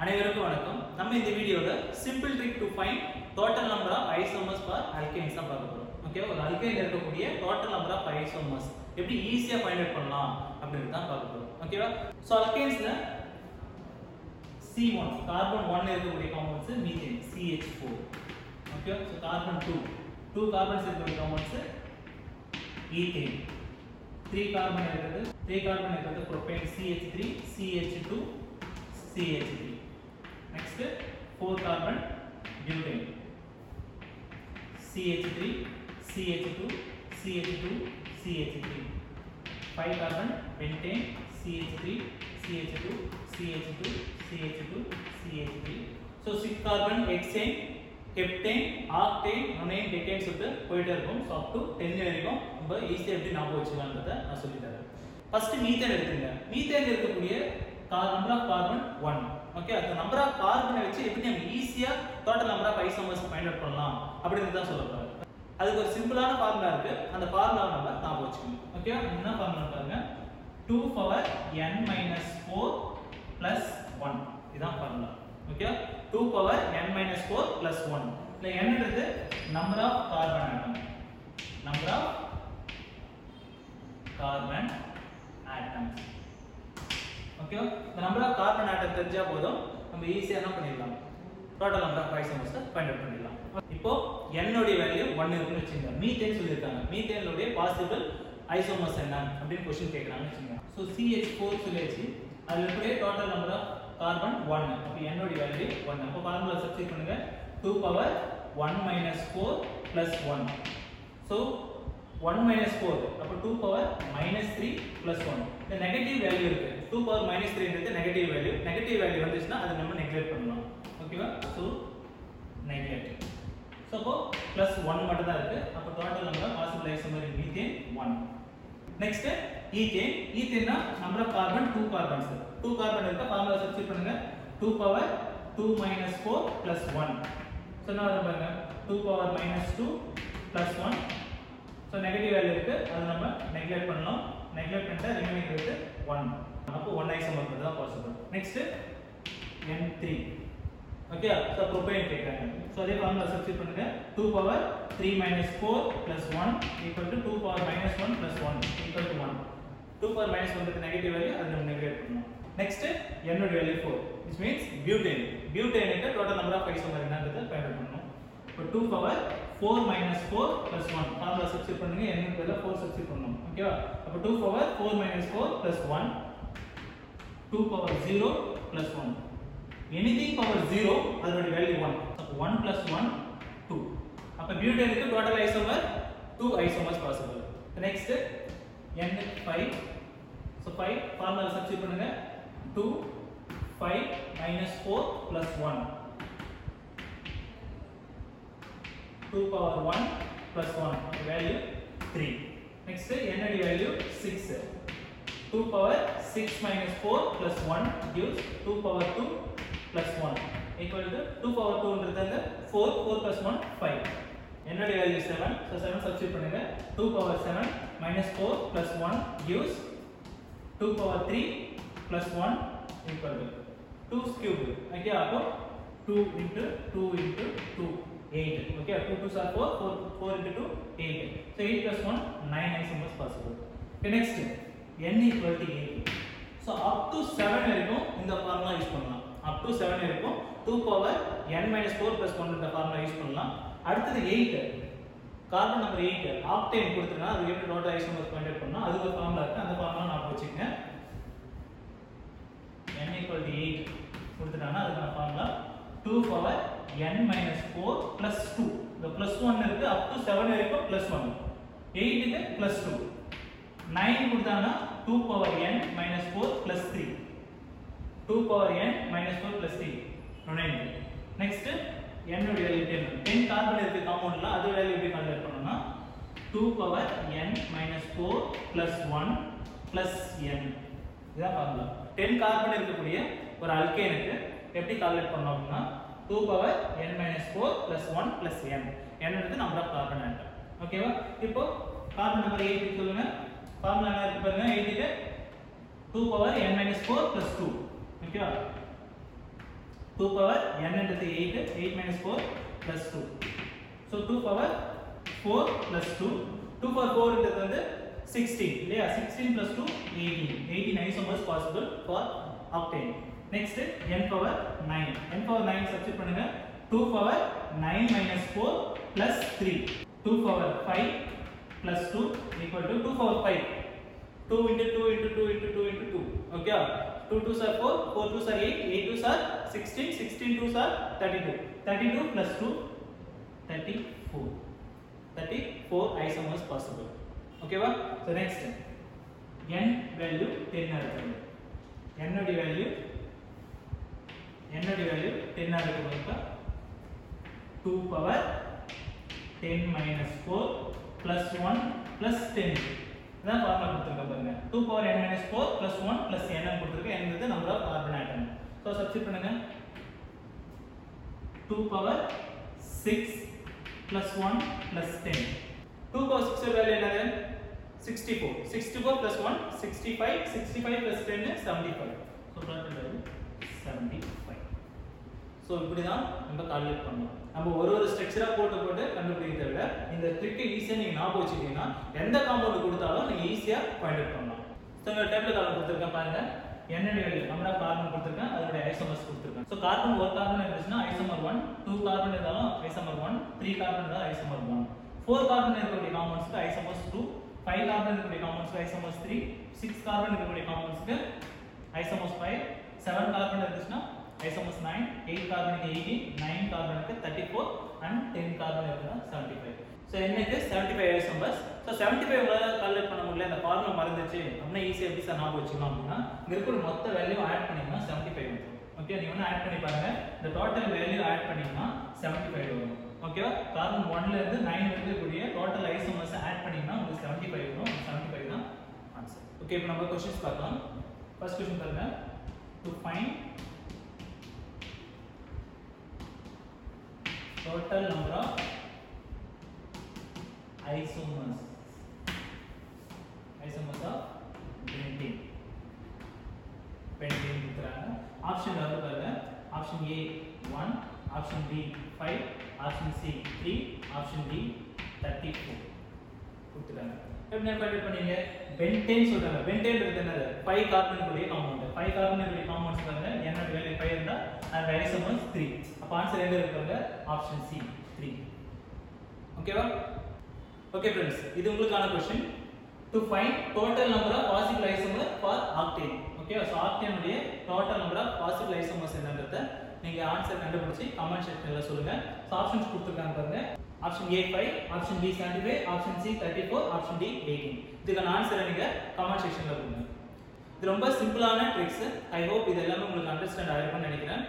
அனைவருக்கும் வணக்கம். நம்ம இந்த வீடியோவில் simple trick to find total number of isomers for alkanes தான் பார்க்க போகிறோம் ஓகே ஒரு அல்கைன்ல இருக்கக்கூடிய டோட்டல் நம்பர் ஆஃப் ஐசோமஸ் எப்படி ஈஸியாக ஃபைண்ட் அவுட் பண்ணலாம் அப்படின்னு தான் பார்க்க போகிறோம் ஓகேவா ஸோ அல்கைன்ஸில் சி ஒன் கார்பன் ஒன் இருக்கக்கூடிய compounds methane CH4 okay so carbon 2 2 carbons இருக்கக்கூடிய காம்பவுண்ட்ஸ் ஈத்தேன் த்ரீ கார்பன் இருக்கிறது three carbon CH three sixth four carbon butane CH three CH two CH two CH three five carbon pentane CH three CH two CH two CH two CH three so six carbon hexane heptane octane nonane decane சொல்லிட்டு போயிட்டே இருக்கும். So up to ten வரைக்கும் ரொம்ப ஈஸியாக எப்படி நான் வச்சுக்கலான்றதை நான் சொல்லித்தரேன் ஃபஸ்ட்டு மீத்தேன் எடுத்துங்க மீத்தேன் இருக்கக்கூடிய number of carbon one okay அந்த நம்பர் ஆஃப் கார்பனை வச்சு எப்படி நம்ம ஈஸியாக total number of isomers find out பண்ணலாம் அப்படின்னு தான் சொல்ல போகிறேன் அதுக்கு ஒரு சிம்பிளான ஃபார்முலா இருக்கு. அந்த ஃபார்முலா நம்ம ஞாபகம் வச்சுக்கணும். ஓகே என்ன ஃபார்முலா பாருங்க. Two power n minus four plus one இதுதான் formula okay two power n minus four plus one இல்லை என்னன்றது number of carbon atom number of carbon atoms okay இந்த நம்பர் ஆஃப் கார்பன் ஆட்டம் தெரிஞ்சா போதும். நம்ம ஈஸியாக என்ன பண்ணிடலாம். Total number of isomers find out பண்ணிடலாம். இப்போ என்னுடைய வேல்யூ ஒன்று இருக்குன்னு வச்சுக்கோங்க. மீத்தேன் சொல்லியிருக்காங்க. மீத்தேனுடைய பாசிபிள் ஐசோமர்ஸ் என்ன? அப்படின்னு கொஸ்டின் கேட்குறாங்கன்னு வச்சுக்கோங்க. ஸோ CH4 சொல்லியாச்சு. அதில் இருக்கக்கூடிய டோட்டல் நம்பர் ஆஃப் கார்பன் ஒன்னு அப்போ என்னுடைய வேல்யூ ஒன்று அப்போ ஃபார்முலா சப்ஸ்டிட் பண்ணுங்க. Two power one minus four plus one so one minus four அப்போ two power minus three plus one இந்த நெகட்டிவ் வேல்யூ இருக்குது டூ பவர் மைனஸ் த்ரீன்றது நெகட்டிவ் வேல்யூ நெகட்டிவ் வேல்யூ வந்துச்சுன்னா அதை நம்ம நெக்லெக்ட் பண்ணலாம். ஓகேவா ஸோ நெக்லெக்ட் ஸோ அப்போ ப்ளஸ் ஒன் மட்டும் தான் இருக்குது அப்போ total number possible isomer in methane one next ethane ஈத்தேன்னா number of carbon two carbons two carbon இருக்க? ஃபார்முலா சப்ஸ்டிட் பண்ணுங்க. Two power two minus four plus one so என்ன பாருங்க? Two power minus two plus one so negative value இருக்குது அதை நம்ம neglect பண்ணலாம். Neglect பண்ணிட்டு remaining இருக்குது ஒன் அப்போ ஒன் ஐசோமர் மட்டும் தான் possible next n three okay so propane கேட்குறாங்க ஸோ அதே ஃபார்முலா சப்ஸ்டியூட் பண்ணுங்க. Two power three minus four plus one equal to two power minus one plus one equal to one two power minus one negative value அது நம்ம negative பண்ணலாம் next என்னோட value four which means butane பியூட்டேனுக்கு total number of isomer என்னன்றதை find பண்ணணும். இப்போ two power four minus four plus one formula substitute பண்ணுங்க. என்ன பதிலாக ஃபோர் சப்ஸ்டியூட் பண்ணணும். ஓகேவா அப்போ two power four minus four plus one two power zero plus one anything power zero அதனுடைய வேல்யூ ஒன் அப்போ ஒன் ப்ளஸ் ஒன் டூ அப்போ பியூட்டனுக்கு total isomer two isomers possible next n five so five formula substitute பண்ணுங்க. Two five minus four plus one two power one plus one value three next என்னடி value six 2 power 6 minus 4 plus 1 gives 2 power 2 plus 1 equal to 2 power 2 ன்றது 4 4 plus 1 5 NAD value 7 so 7 substitute பண்ணுங்க 2 power 7 minus 4 plus 1 gives 2 power 3 plus 1 equal to 2 cube okay அப்போ 2 into 2 into 2 8 okay 2 2s are 4 4 4 into 2 8 so 8 plus 1 9 isomers possible okay next n equal to 8 so up to seven வரைக்கும் இந்த formula use பண்ணலாம். Up to seven வரைக்கும் two power n minus four plus one இந்த formula use பண்ணலாம். அடுத்தது eight carbon number eight octane கொடுத்துருக்கா அது எப்படி டோட்டல் ஐஸ் நம்பர் கான்டெக்ட் பண்ணால் அது ஒரு ஃபார்முலா இருக்குது அந்த ஃபார்முலா நான் வச்சுக்கங்க என் ஈக்குவல் டு எயிட் கொடுத்துட்டாங்கன்னா அதுக்கான formula two power n minus four plus two இந்த ப்ளஸ் ஒன் இருக்குது அப் டு செவன் வரைக்கும் ப்ளஸ் ஒன் எயிட்டுக்கு ப்ளஸ் டூ 2 9 கொடுத்தாங்கன்னா 2 power n minus 4 plus 3 2 power n minus 4 plus 3 9 next n உடைய value 10 10 carbon இருக்கு காம்பவுண்ட்ல அது வேல்யூ எப்படி கால்குலேட் பண்ணனும்னா 2 power n minus 4 plus 1 plus n. இதான் ஃபார்முலா 10 கார்பன் இருக்கக்கூடிய ஒரு அல்கேனுக்கு எப்படி கால்குலேட் பண்ணோம் அப்படின்னா 2 பவர் n minus 4 plus 1 plus n. n எடுத்து நம்பர் ஆஃப் கார்பன் ஆட்டம் ஓகேவா இப்போ கார்பன் நம்பர் 8 சொல்லுங்க. ஃபார்முலா என்ன இருக்கு பாருங்க எழுதிட்டு two power n minus four plus two ஓகேவா டூ பவர் என்னன்றது eight eight minus four plus two so two power four plus two two power ஃபோர்ன்றது வந்து சிக்ஸ்டீன் இல்லையா sixteen plus two eighteen eighteen isomers possible for octane next n power nine n power nine subject பண்ணுங்க two power nine minus four plus three two power five plus 2 equal to 2 power 5 2 into 2 into 2 into 2 into 2 okay 2 2s are 4 4 2s are 8 8 2s are 16 16 2s are 32 32 plus 2 34 34 isomers possible okay va so next n value 10 ஆ இருக்கு n உடைய value n உடைய value 10 ஆ இருக்கு பாருங்க 2 power 10 minus plus one plus ten இதான் formula கொடுத்துருக்க பாருங்க two power n minus four plus one plus என்ன கொடுத்துருக்கு என்பது number of carbon atom so substitute பண்ணுங்க two power six plus one plus ten two power six value என்னது sixty four sixty four plus one sixty five sixty five plus டென்னு seventy five so seventy five so இப்படி தான் நம்ம calculate பண்ணணும். நம்ம ஒரு ஒரு ஸ்ட்ரக்சராக போட்டு போட்டு கண்டுபிடிக்கிறத விட இந்த ட்ரிக்கை ஈஸியாக நீங்கள் ஞாபகம் வச்சுக்கிட்டீங்கன்னா எந்த காம்பவுண்ட் கொடுத்தாலும் நீங்கள் ஈஸியாக பாயிண்ட் அவுட் பண்ணலாம். ஸோ இந்த டேபிள் காலம் கொடுத்துருக்கேன் பாருங்கள் என்னுடைய வேல்யூ கார்பன் கொடுத்துருக்கேன். அதனுடைய ஐசோமர்ஸ் கொடுத்துருக்கேன். ஸோ கார்பன் ஒரு கார்பன் இருந்துச்சுன்னா ஐசோமர் ஒன் டூ கார்பன் இருந்தாலும் ஐசோமர் ஒன் த்ரீ கார்பன் இருந்தாலும் ஐசோமர் ஒன் ஃபோர் கார்பன் இருக்கக்கூடிய காம்பவுண்ட்ஸ்க்கு ஐசோமர்ஸ் டூ ஃபைவ் கார்பன் இருக்கக்கூடிய காம்பவுண்ட்ஸ்க்கு ஐசோமர்ஸ் த்ரீ சிக்ஸ் கார்பன் இருக்கக்கூடிய காம்பவுண்ட்ஸ்க்கு ஐசோமர்ஸ் ஃபைவ் செவன் கார்பன் இருந்துச்சுன்னா S nine eight 8 carbon nine 18, 9 carbon is 34 and 10 carbon is 75. So என்னது seventy five years numbers so seventy five உங்களால் calculate பண்ண முடியல. அந்த ஃபார்முலா மறந்துச்சு. அப்படின்னா ஈஸியாக எப்படி சார் ஞாபகம் வச்சுக்கலாம் அப்படின்னா இங்கே இருக்கிற மொத்த வேல்யூ ஆட் பண்ணிங்கன்னா செவன்ட்டி ஃபைவ் வரும். ஓகே நீங்கள் வந்து ஆட் பண்ணி பாருங்கள் இந்த டோட்டல் வேல்யூ ஆட் பண்ணிங்கன்னா செவன்ட்டி ஃபைவ் வரும் ஓகேவா கார்பன் ஒன்லேருந்து நைன் இருக்கக்கூடிய டோட்டல் ஐசோமர்ஸ் ஆட் பண்ணிங்கன்னா உங்களுக்கு செவன்ட்டி ஃபைவ் வரும். செவன்ட்டி ஃபைவ் தான் ஆன்சர் ஓகே இப்போ நம்ம கொஸ்டின்ஸ் பார்க்கலாம். ஃபர்ஸ்ட் கொஸ்டின் பாருங்கள் to find total number of isomers. Isomers of benzene benzene கொடுக்குறாங்க. ஆப்ஷன் வந்து பாருங்க. Option A one option B five option C three option D thirty four கொடுத்துட்டாங்க. எப்படி கண்டக்ட் பண்ணீங்க? பென்டேன் சொல்றாங்க. பென்டேன்றது என்னது? ஃபைவ் கார்பன் கூடிய காம்பவுண்ட் ஃபைவ் கார்பன் கூடிய காம்பவுண்ட்ஸ் பாருங்க என்னோட வேலை ஃபைவ் இருந்தா அந்த ஐசோமர்ஸ் த்ரீ அப்போ ஆன்சர் எங்க இருக்காங்க ஆப்ஷன் சி த்ரீ ஓகேவா ஓகே ஃப்ரெண்ட்ஸ் இது உங்களுக்கான question to find total number of possible isomer for octane okay so ஆக்டேனுடைய total number of possible isomers என்னன்றதை நீங்க ஆன்சர் கண்டுபிடிச்சி கமெண்ட் செக்ஷன்ல சொல்லுங்க. ஸோ ஆப்ஷன்ஸ் கொடுத்துருக்காங்க பாருங்க. Option A five option B seventy five option C thirty four option D eighteen இதுக்கான ஆன்சரை நீங்கள் கமெண்ட் செக்ஷன்ல கொடுங்க. இது ரொம்ப சிம்பிளான ட்ரிக்ஸு ஐ ஹோப் இது எல்லாமே உங்களுக்கு அண்டர்ஸ்டாண்ட் ஆகிருக்கும்னு நினைக்கிறேன்.